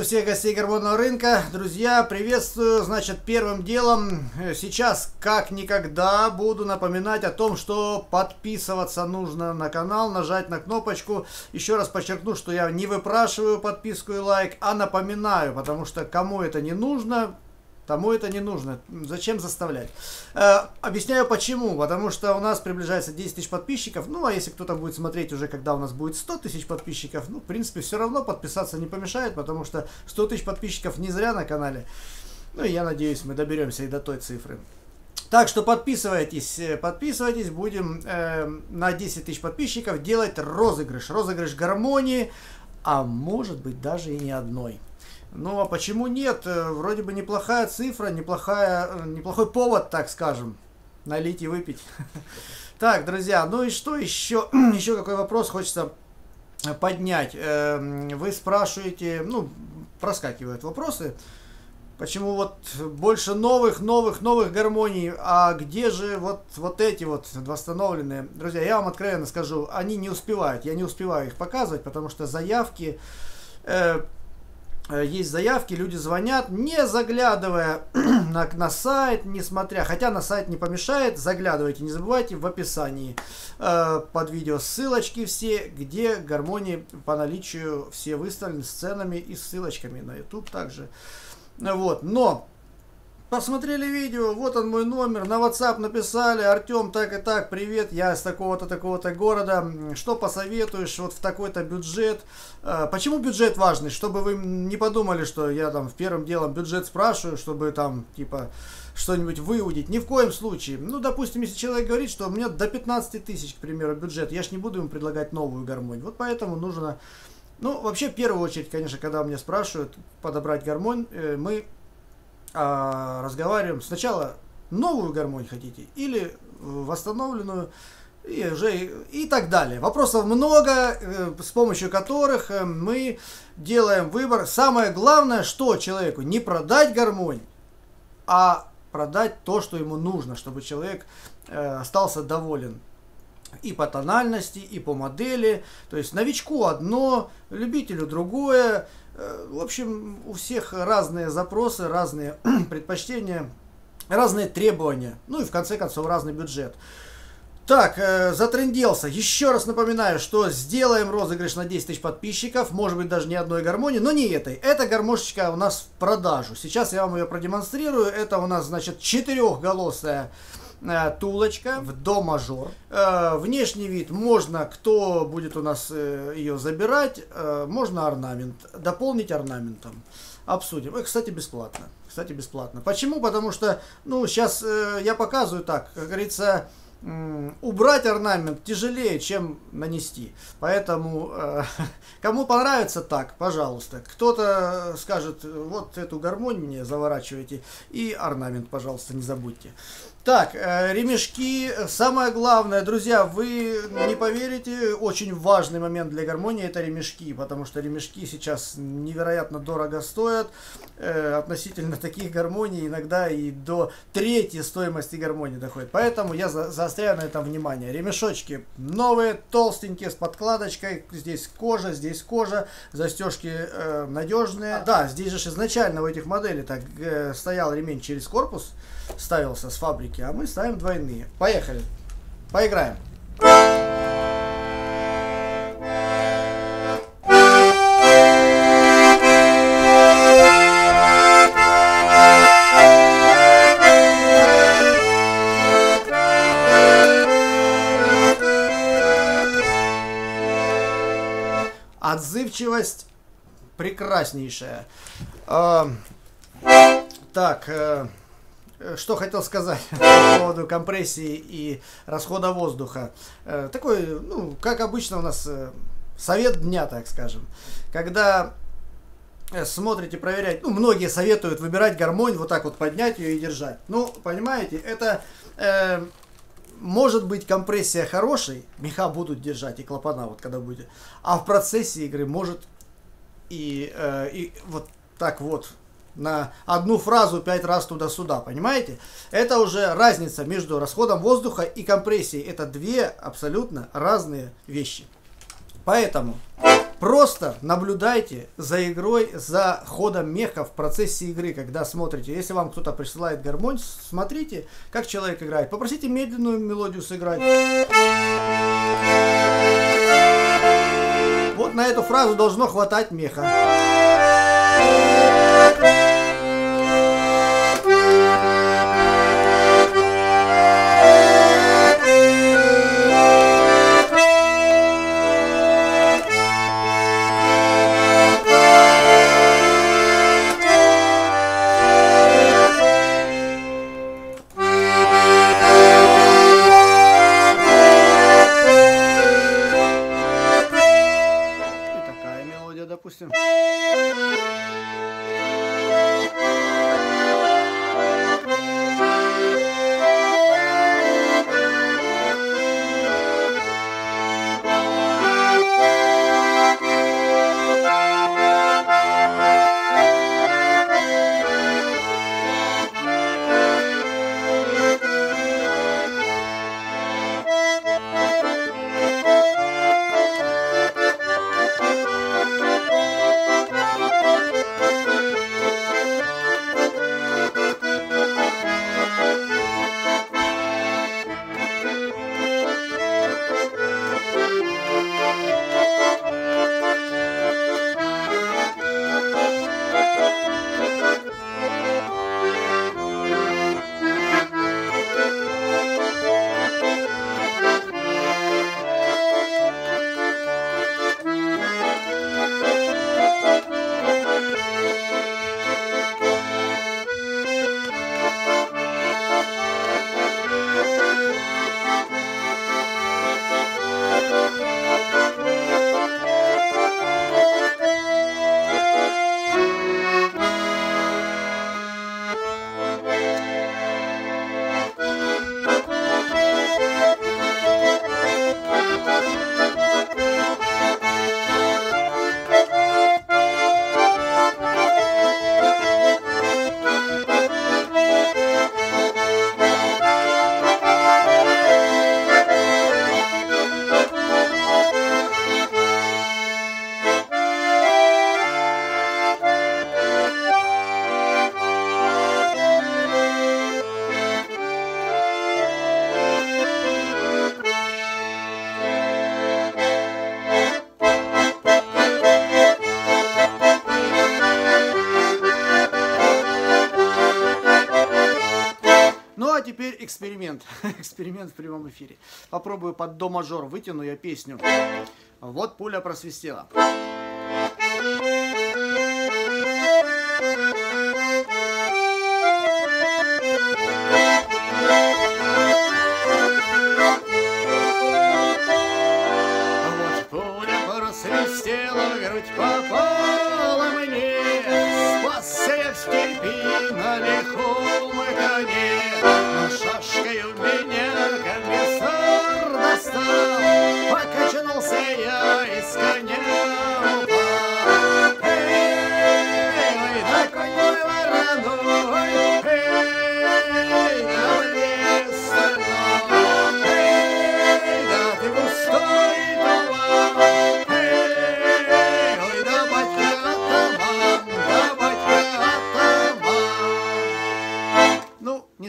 Приветствую всех гостей гармонного рынка. Друзья, приветствую. Значит, первым делом э, сейчас, как никогда, буду напоминать о том, что подписываться нужно на канал, нажать на кнопочку. Еще раз подчеркну, что я не выпрашиваю подписку и лайк, а напоминаю, потому что кому это не нужно, Тому это не нужно. Зачем заставлять? Э, объясняю почему. Потому что у нас приближается 10 тысяч подписчиков. Ну, а если кто-то будет смотреть уже, когда у нас будет 100 тысяч подписчиков, ну, в принципе, все равно подписаться не помешает, потому что 100 тысяч подписчиков не зря на канале. Ну, и я надеюсь, мы доберемся и до той цифры. Так что подписывайтесь, э, подписывайтесь, будем э, на 10 тысяч подписчиков делать розыгрыш, розыгрыш гармонии, а может быть даже и не одной. Ну а почему нет? Э, вроде бы неплохая цифра, неплохая, э, неплохой повод, так скажем, налить и выпить. Так, друзья, ну и что еще? Еще какой вопрос хочется поднять. Эм, вы спрашиваете, ну, проскакивают вопросы, почему вот больше новых, новых, новых гармоний, а где же вот, вот эти вот восстановленные? Друзья, я вам откровенно скажу, они не успевают, я не успеваю их показывать, потому что заявки э, Э, есть заявки, люди звонят, не заглядывая на, на сайт, несмотря, хотя на сайт не помешает, заглядывайте, не забывайте в описании э, под видео ссылочки все, где гармонии по наличию все выставлены с ценами и ссылочками на YouTube также. Вот, но Посмотрели видео, вот он мой номер, на WhatsApp написали, Артем, так и так, привет, я с такого-то, такого-то города, что посоветуешь вот в такой-то бюджет. А, почему бюджет важный? Чтобы вы не подумали, что я там в первым делом бюджет спрашиваю, чтобы там, типа, что-нибудь выудить. Ни в коем случае. Ну, допустим, если человек говорит, что у меня до 15 тысяч, к примеру, бюджет, я ж не буду ему предлагать новую гармонию. Вот поэтому нужно... Ну, вообще, в первую очередь, конечно, когда меня спрашивают подобрать гармонь, э, мы а, разговариваем. Сначала новую гармонь хотите или восстановленную и уже и так далее. Вопросов много, э, с помощью которых э, мы делаем выбор. Самое главное, что человеку не продать гармонь, а продать то, что ему нужно, чтобы человек э, остался доволен и по тональности, и по модели. То есть новичку одно, любителю другое. Э, в общем, у всех разные запросы, разные предпочтения, разные требования. Ну и в конце концов разный бюджет. Так, э, затренделся. Еще раз напоминаю, что сделаем розыгрыш на 10 тысяч подписчиков. Может быть, даже не одной гармонии, но не этой. Эта гармошечка у нас в продажу. Сейчас я вам ее продемонстрирую. Это у нас, значит, четырехголосая тулочка в до мажор. Э, внешний вид можно, кто будет у нас э, ее забирать, можно орнамент, дополнить орнаментом. Обсудим. И, кстати, бесплатно. Кстати, бесплатно. Почему? Потому что, ну, сейчас я показываю так, как говорится, убрать орнамент тяжелее, чем нанести. Поэтому, э, кому понравится так, пожалуйста. Кто-то скажет, вот эту гармонь мне заворачивайте, и орнамент, пожалуйста, не забудьте. Так, э, ремешки. Самое главное, друзья, вы не поверите, очень важный момент для гармонии это ремешки, потому что ремешки сейчас невероятно дорого стоят. Э, относительно таких гармоний иногда и до третьей стоимости гармонии доходит. Поэтому я за, заостряю на этом внимание. Ремешочки новые, толстенькие, с подкладочкой. Здесь кожа, здесь кожа. Застежки э, надежные. Да, здесь же изначально в этих моделях так стоял ремень через корпус ставился с фабрики, а мы ставим двойные. Поехали. Поиграем. Отзывчивость прекраснейшая. Э, так, Э, что хотел сказать по поводу компрессии и расхода воздуха. Э, такой, ну, как обычно у нас э, совет дня, так скажем. Когда смотрите, проверять, ну, многие советуют выбирать гармонь, вот так вот поднять ее и держать. Ну, понимаете, это э, может быть компрессия хорошей, меха будут держать и клапана, вот когда будете, а в процессе игры может и, э, и вот так вот на одну фразу пять раз туда-сюда, понимаете? Это уже разница между расходом воздуха и компрессией. Это две абсолютно разные вещи. Поэтому Просто наблюдайте за игрой, за ходом меха в процессе игры, когда смотрите. Если вам кто-то присылает гармонь, смотрите, как человек играет. Попросите медленную мелодию сыграть. Вот на эту фразу должно хватать меха. Допустим. а теперь эксперимент. эксперимент в прямом эфире. Попробую под до мажор вытяну я песню. Вот пуля просвистела. Вот пуля просвистела, грудь попала. Спасся я в степи на лихом коне. Шашкой у меня комиссар достал, Покачнулся я из коня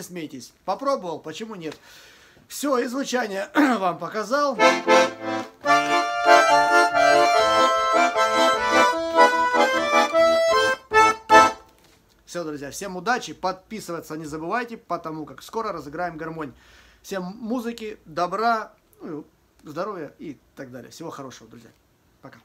не смейтесь. Попробовал, почему нет? Все, и звучание вам показал. Все, друзья, всем удачи, подписываться не забывайте, потому как скоро разыграем гармонь. Всем музыки, добра, ну здоровья и так далее. Всего хорошего, друзья. Пока.